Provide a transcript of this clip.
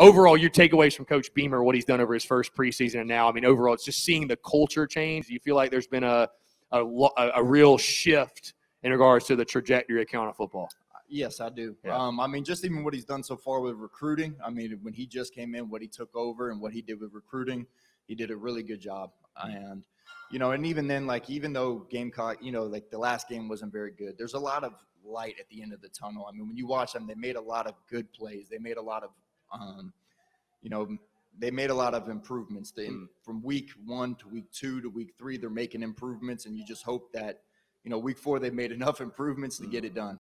overall, your takeaways from Coach Beamer, what he's done over his first preseason and now. I mean, overall, it's just seeing the culture change. Do you feel like there's been a a, a real shift in regards to the trajectory of Carolina football? Yes, I do. Yeah. Um, I mean, just even what he's done so far with recruiting. I mean, when he just came in, what he took over and what he did with recruiting, he did a really good job. And you know, and even then, like even though Gamecock, you know, like the last game wasn't very good, there's a lot of light at the end of the tunnel. I mean, when you watch them, they made a lot of good plays. They made a lot of, um, you know, they made a lot of improvements. They, Mm. From week one to week two to week three, they're making improvements, and you just hope that, you know, week four they made enough improvements to get it done.